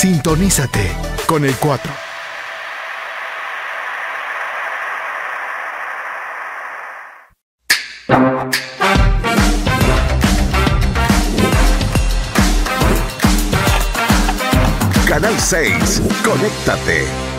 Sintonízate con el 4. Canal 6. Conéctate